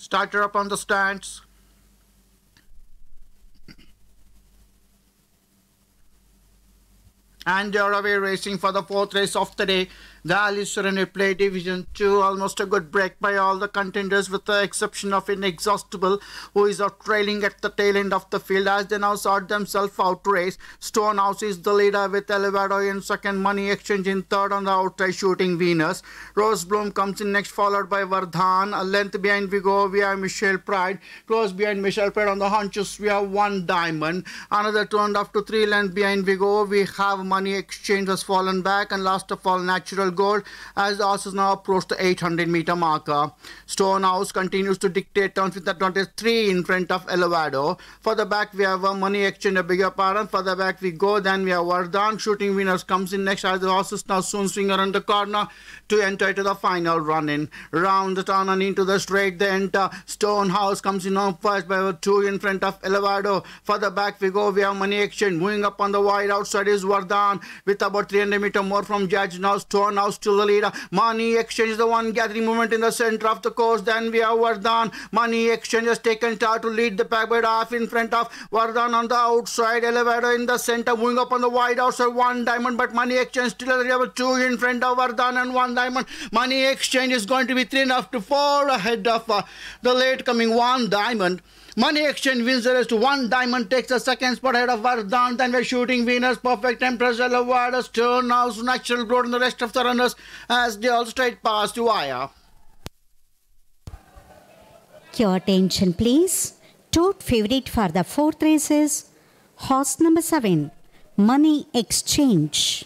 Starter up on the stands. And they're away racing for the fourth race of the day. The Allies Plate Division 2, almost a good break by all the contenders with the exception of Inexhaustible, who is out trailing at the tail end of the field as they now sort themselves out race. Stonehouse is the leader with Elevado in second, Money Exchange in third on the outside shooting Venus. Rose Bloom comes in next followed by Vardhan. A length behind Vigo, we have Michelle Pride. Close behind Michelle Pride on the hunches, we have one diamond. Another two and up to three length behind Vigo, we have Money Exchange has fallen back and last of all Natural Gold as the horses now approach the 800 meter marker. Stonehouse continues to dictate turns with advantage 3 in front of Elevado. For the back we have a money exchange, a bigger pardon. For the back we go, then we have Vardhan. Shooting Venus comes in next as the horses now soon swing around the corner to enter to the final run in. Round the turn and into the straight they enter. Stonehouse comes in on first by 2 in front of Elevado. Further back we go, we have money exchange. Moving up on the wide outside is Vardhan with about 300 meter more from Judge now. Stonehouse still the leader. Money Exchange is the one gathering movement in the center of the course. Then we have Vardhan. Money Exchange has taken start to lead the pack by half in front of Vardhan on the outside. Elevado in the center, moving up on the wide outside. One diamond, but Money Exchange still at level two in front of Vardhan and one diamond. Money Exchange is going to be three enough to four ahead of uh, the late coming one diamond. Money Exchange wins the to one diamond, takes the second spot ahead of Vardhan. Then we're shooting Venus, Perfect Empress, Elevado, Stonehouse, Natural Road, and the rest of the runners as they all straight past to wire. Your attention, please. Tote favorite for the fourth race is horse number seven, Money Exchange.